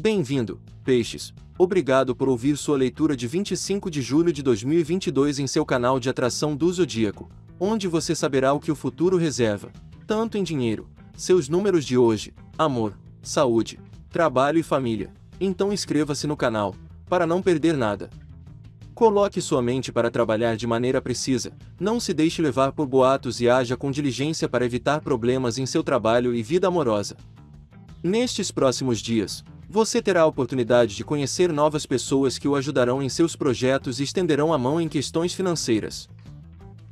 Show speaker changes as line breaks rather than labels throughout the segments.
Bem-vindo, Peixes. Obrigado por ouvir sua leitura de 25 de julho de 2022 em seu canal de atração do Zodíaco, onde você saberá o que o futuro reserva, tanto em dinheiro, seus números de hoje, amor, saúde, trabalho e família. Então inscreva-se no canal, para não perder nada. Coloque sua mente para trabalhar de maneira precisa, não se deixe levar por boatos e haja com diligência para evitar problemas em seu trabalho e vida amorosa. Nestes próximos dias, você terá a oportunidade de conhecer novas pessoas que o ajudarão em seus projetos e estenderão a mão em questões financeiras.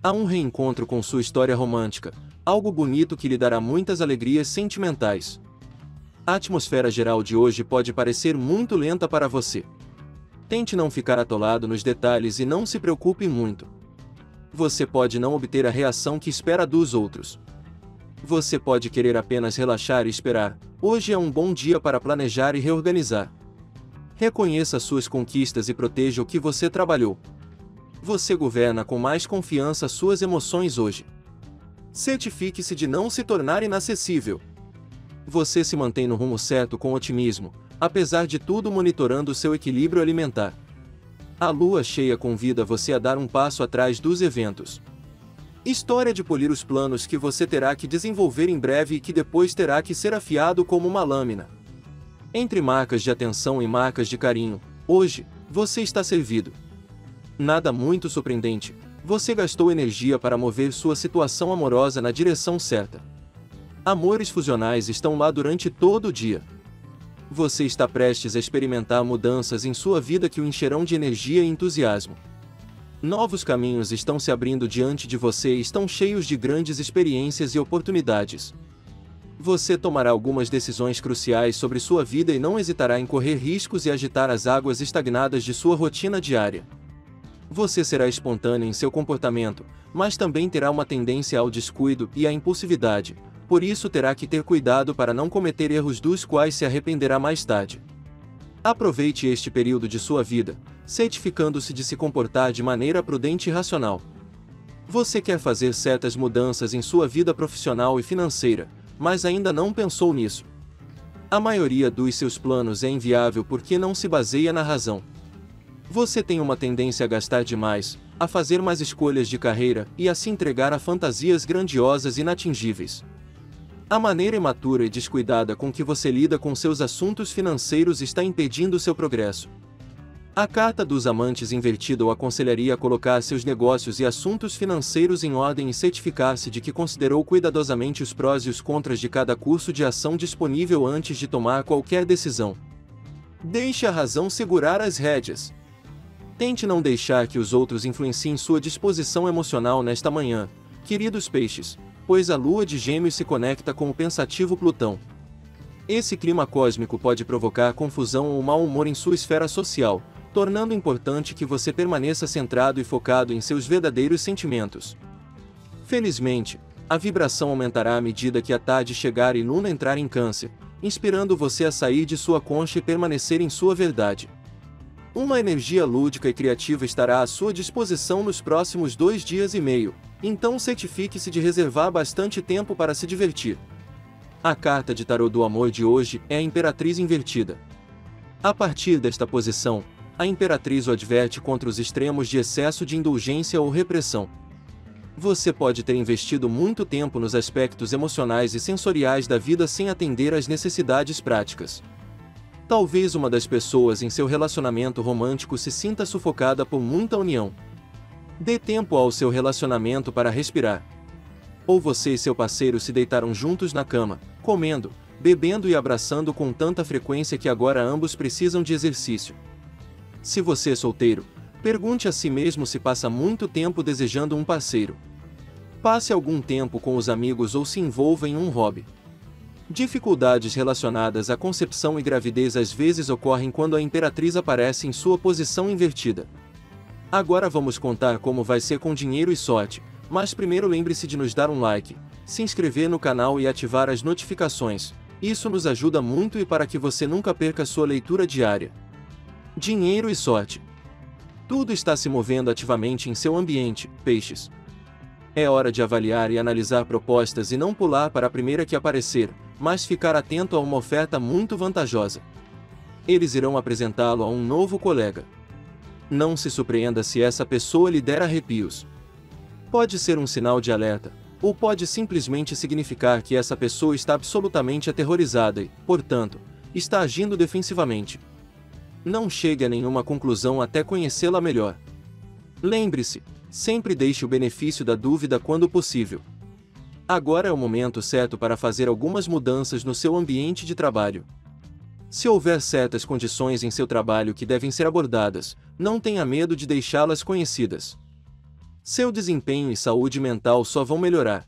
Há um reencontro com sua história romântica, algo bonito que lhe dará muitas alegrias sentimentais. A atmosfera geral de hoje pode parecer muito lenta para você. Tente não ficar atolado nos detalhes e não se preocupe muito. Você pode não obter a reação que espera dos outros. Você pode querer apenas relaxar e esperar, Hoje é um bom dia para planejar e reorganizar. Reconheça suas conquistas e proteja o que você trabalhou. Você governa com mais confiança suas emoções hoje. Certifique-se de não se tornar inacessível. Você se mantém no rumo certo com otimismo, apesar de tudo monitorando seu equilíbrio alimentar. A lua cheia convida você a dar um passo atrás dos eventos. História de polir os planos que você terá que desenvolver em breve e que depois terá que ser afiado como uma lâmina. Entre marcas de atenção e marcas de carinho, hoje, você está servido. Nada muito surpreendente, você gastou energia para mover sua situação amorosa na direção certa. Amores fusionais estão lá durante todo o dia. Você está prestes a experimentar mudanças em sua vida que o encherão de energia e entusiasmo. Novos caminhos estão se abrindo diante de você e estão cheios de grandes experiências e oportunidades. Você tomará algumas decisões cruciais sobre sua vida e não hesitará em correr riscos e agitar as águas estagnadas de sua rotina diária. Você será espontâneo em seu comportamento, mas também terá uma tendência ao descuido e à impulsividade, por isso terá que ter cuidado para não cometer erros dos quais se arrependerá mais tarde. Aproveite este período de sua vida, certificando-se de se comportar de maneira prudente e racional. Você quer fazer certas mudanças em sua vida profissional e financeira, mas ainda não pensou nisso. A maioria dos seus planos é inviável porque não se baseia na razão. Você tem uma tendência a gastar demais, a fazer mais escolhas de carreira e a se entregar a fantasias grandiosas e inatingíveis. A maneira imatura e descuidada com que você lida com seus assuntos financeiros está impedindo seu progresso. A carta dos amantes invertida o aconselharia a colocar seus negócios e assuntos financeiros em ordem e certificar-se de que considerou cuidadosamente os prós e os contras de cada curso de ação disponível antes de tomar qualquer decisão. Deixe a razão segurar as rédeas. Tente não deixar que os outros influenciem sua disposição emocional nesta manhã, queridos peixes, pois a lua de Gêmeos se conecta com o pensativo Plutão. Esse clima cósmico pode provocar confusão ou mau humor em sua esfera social, tornando importante que você permaneça centrado e focado em seus verdadeiros sentimentos. Felizmente, a vibração aumentará à medida que a tarde chegar e Luna entrar em Câncer, inspirando você a sair de sua concha e permanecer em sua verdade. Uma energia lúdica e criativa estará à sua disposição nos próximos dois dias e meio, então certifique-se de reservar bastante tempo para se divertir. A carta de tarô do amor de hoje é a Imperatriz Invertida. A partir desta posição, a imperatriz o adverte contra os extremos de excesso de indulgência ou repressão. Você pode ter investido muito tempo nos aspectos emocionais e sensoriais da vida sem atender às necessidades práticas. Talvez uma das pessoas em seu relacionamento romântico se sinta sufocada por muita união. Dê tempo ao seu relacionamento para respirar. Ou você e seu parceiro se deitaram juntos na cama, comendo, bebendo e abraçando com tanta frequência que agora ambos precisam de exercício. Se você é solteiro, pergunte a si mesmo se passa muito tempo desejando um parceiro. Passe algum tempo com os amigos ou se envolva em um hobby. Dificuldades relacionadas à concepção e gravidez às vezes ocorrem quando a imperatriz aparece em sua posição invertida. Agora vamos contar como vai ser com dinheiro e sorte, mas primeiro lembre-se de nos dar um like, se inscrever no canal e ativar as notificações. Isso nos ajuda muito e para que você nunca perca sua leitura diária dinheiro e sorte. Tudo está se movendo ativamente em seu ambiente, peixes. É hora de avaliar e analisar propostas e não pular para a primeira que aparecer, mas ficar atento a uma oferta muito vantajosa. Eles irão apresentá-lo a um novo colega. Não se surpreenda se essa pessoa lhe der arrepios. Pode ser um sinal de alerta, ou pode simplesmente significar que essa pessoa está absolutamente aterrorizada e, portanto, está agindo defensivamente. Não chegue a nenhuma conclusão até conhecê-la melhor. Lembre-se, sempre deixe o benefício da dúvida quando possível. Agora é o momento certo para fazer algumas mudanças no seu ambiente de trabalho. Se houver certas condições em seu trabalho que devem ser abordadas, não tenha medo de deixá-las conhecidas. Seu desempenho e saúde mental só vão melhorar.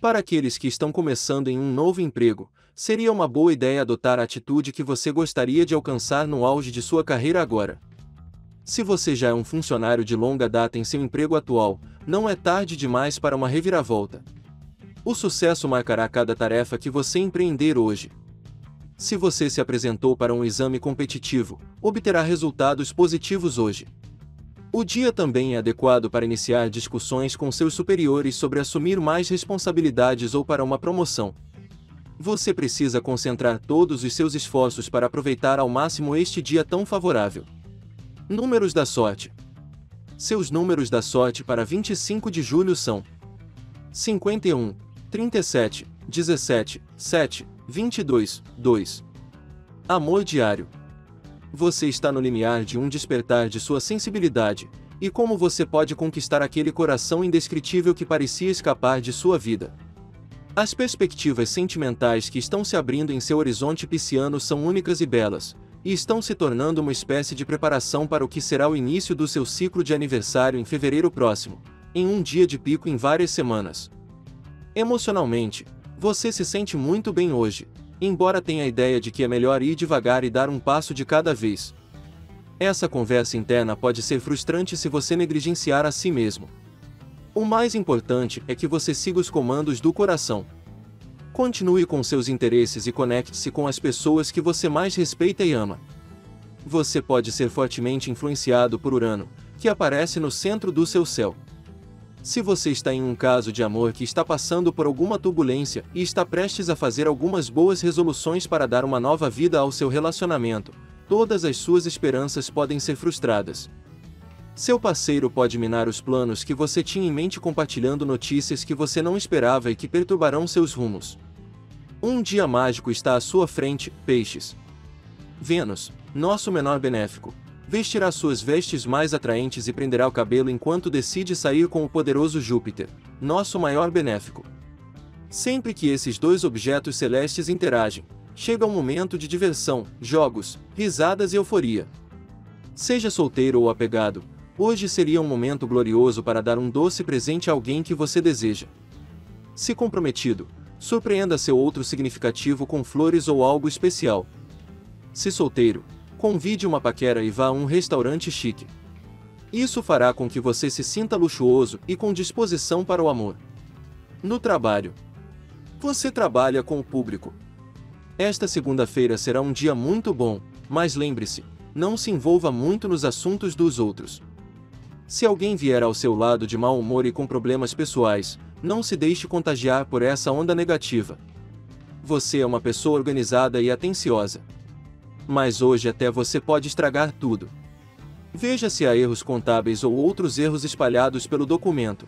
Para aqueles que estão começando em um novo emprego, seria uma boa ideia adotar a atitude que você gostaria de alcançar no auge de sua carreira agora. Se você já é um funcionário de longa data em seu emprego atual, não é tarde demais para uma reviravolta. O sucesso marcará cada tarefa que você empreender hoje. Se você se apresentou para um exame competitivo, obterá resultados positivos hoje. O dia também é adequado para iniciar discussões com seus superiores sobre assumir mais responsabilidades ou para uma promoção. Você precisa concentrar todos os seus esforços para aproveitar ao máximo este dia tão favorável. Números da sorte. Seus números da sorte para 25 de julho são 51, 37, 17, 7, 22, 2. Amor diário. Você está no limiar de um despertar de sua sensibilidade, e como você pode conquistar aquele coração indescritível que parecia escapar de sua vida. As perspectivas sentimentais que estão se abrindo em seu horizonte pisciano são únicas e belas, e estão se tornando uma espécie de preparação para o que será o início do seu ciclo de aniversário em fevereiro próximo, em um dia de pico em várias semanas. Emocionalmente, você se sente muito bem hoje, embora tenha a ideia de que é melhor ir devagar e dar um passo de cada vez. Essa conversa interna pode ser frustrante se você negligenciar a si mesmo. O mais importante é que você siga os comandos do coração. Continue com seus interesses e conecte-se com as pessoas que você mais respeita e ama. Você pode ser fortemente influenciado por Urano, que aparece no centro do seu céu. Se você está em um caso de amor que está passando por alguma turbulência e está prestes a fazer algumas boas resoluções para dar uma nova vida ao seu relacionamento, todas as suas esperanças podem ser frustradas. Seu parceiro pode minar os planos que você tinha em mente compartilhando notícias que você não esperava e que perturbarão seus rumos. Um dia mágico está à sua frente, peixes. Vênus, nosso menor benéfico, vestirá suas vestes mais atraentes e prenderá o cabelo enquanto decide sair com o poderoso Júpiter, nosso maior benéfico. Sempre que esses dois objetos celestes interagem, chega um momento de diversão, jogos, risadas e euforia. Seja solteiro ou apegado, hoje seria um momento glorioso para dar um doce presente a alguém que você deseja. Se comprometido, surpreenda seu outro significativo com flores ou algo especial. Se solteiro, Convide uma paquera e vá a um restaurante chique. Isso fará com que você se sinta luxuoso e com disposição para o amor. No trabalho. Você trabalha com o público. Esta segunda-feira será um dia muito bom, mas lembre-se, não se envolva muito nos assuntos dos outros. Se alguém vier ao seu lado de mau humor e com problemas pessoais, não se deixe contagiar por essa onda negativa. Você é uma pessoa organizada e atenciosa mas hoje até você pode estragar tudo. Veja se há erros contábeis ou outros erros espalhados pelo documento.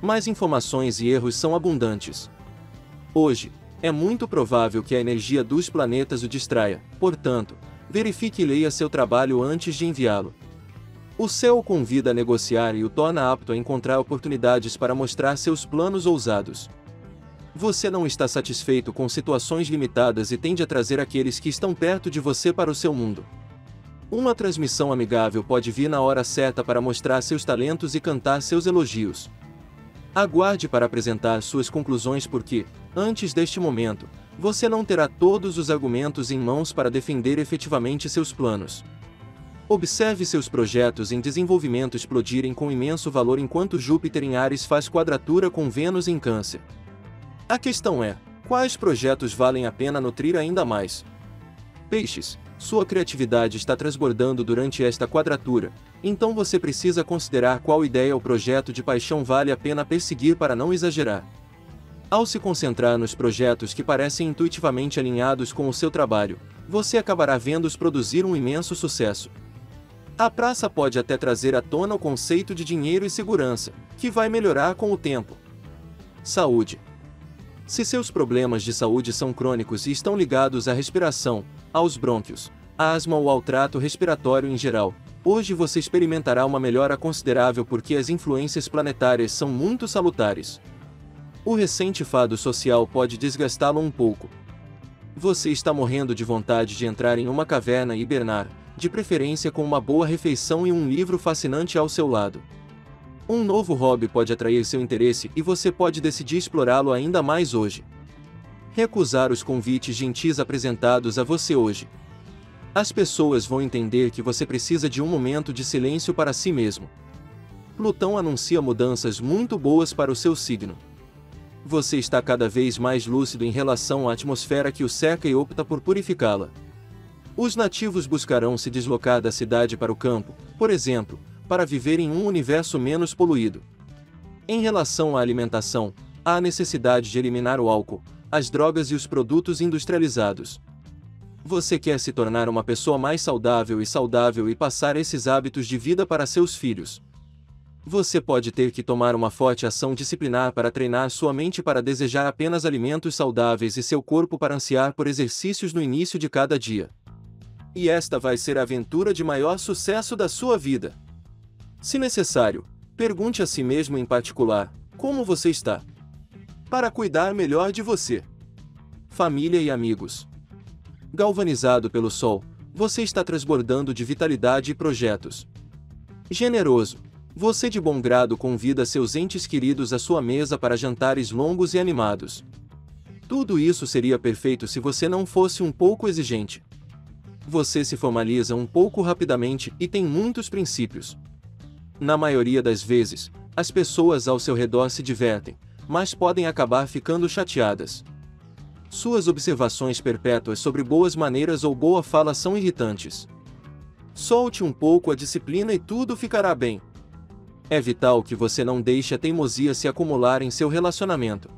Mais informações e erros são abundantes. Hoje, é muito provável que a energia dos planetas o distraia, portanto, verifique e leia seu trabalho antes de enviá-lo. O céu o convida a negociar e o torna apto a encontrar oportunidades para mostrar seus planos ousados. Você não está satisfeito com situações limitadas e tende a trazer aqueles que estão perto de você para o seu mundo. Uma transmissão amigável pode vir na hora certa para mostrar seus talentos e cantar seus elogios. Aguarde para apresentar suas conclusões porque, antes deste momento, você não terá todos os argumentos em mãos para defender efetivamente seus planos. Observe seus projetos em desenvolvimento explodirem com imenso valor enquanto Júpiter em Ares faz quadratura com Vênus em Câncer. A questão é: quais projetos valem a pena nutrir ainda mais? Peixes, sua criatividade está transbordando durante esta quadratura, então você precisa considerar qual ideia ou projeto de paixão vale a pena perseguir para não exagerar. Ao se concentrar nos projetos que parecem intuitivamente alinhados com o seu trabalho, você acabará vendo-os produzir um imenso sucesso. A praça pode até trazer à tona o conceito de dinheiro e segurança, que vai melhorar com o tempo. Saúde. Se seus problemas de saúde são crônicos e estão ligados à respiração, aos brônquios, à asma ou ao trato respiratório em geral, hoje você experimentará uma melhora considerável porque as influências planetárias são muito salutares. O recente fado social pode desgastá-lo um pouco. Você está morrendo de vontade de entrar em uma caverna e hibernar, de preferência com uma boa refeição e um livro fascinante ao seu lado. Um novo hobby pode atrair seu interesse e você pode decidir explorá-lo ainda mais hoje. Recusar os convites gentis apresentados a você hoje. As pessoas vão entender que você precisa de um momento de silêncio para si mesmo. Plutão anuncia mudanças muito boas para o seu signo. Você está cada vez mais lúcido em relação à atmosfera que o cerca e opta por purificá-la. Os nativos buscarão se deslocar da cidade para o campo, por exemplo, para viver em um universo menos poluído. Em relação à alimentação, há a necessidade de eliminar o álcool, as drogas e os produtos industrializados. Você quer se tornar uma pessoa mais saudável e saudável e passar esses hábitos de vida para seus filhos. Você pode ter que tomar uma forte ação disciplinar para treinar sua mente para desejar apenas alimentos saudáveis e seu corpo para ansiar por exercícios no início de cada dia. E esta vai ser a aventura de maior sucesso da sua vida. Se necessário, pergunte a si mesmo em particular: como você está? Para cuidar melhor de você. Família e amigos. Galvanizado pelo sol, você está transbordando de vitalidade e projetos. Generoso. Você de bom grado convida seus entes queridos à sua mesa para jantares longos e animados. Tudo isso seria perfeito se você não fosse um pouco exigente você se formaliza um pouco rapidamente e tem muitos princípios. Na maioria das vezes, as pessoas ao seu redor se divertem, mas podem acabar ficando chateadas. Suas observações perpétuas sobre boas maneiras ou boa fala são irritantes. Solte um pouco a disciplina e tudo ficará bem. É vital que você não deixe a teimosia se acumular em seu relacionamento.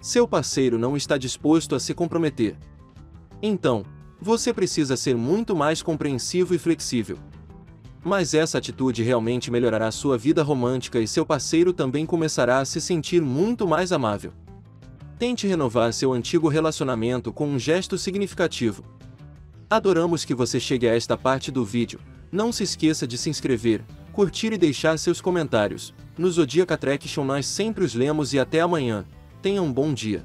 Seu parceiro não está disposto a se comprometer. Então, você precisa ser muito mais compreensivo e flexível. Mas essa atitude realmente melhorará sua vida romântica e seu parceiro também começará a se sentir muito mais amável. Tente renovar seu antigo relacionamento com um gesto significativo. Adoramos que você chegue a esta parte do vídeo. Não se esqueça de se inscrever, curtir e deixar seus comentários. No Zodiac Attraction nós sempre os lemos e até amanhã. Tenha um bom dia.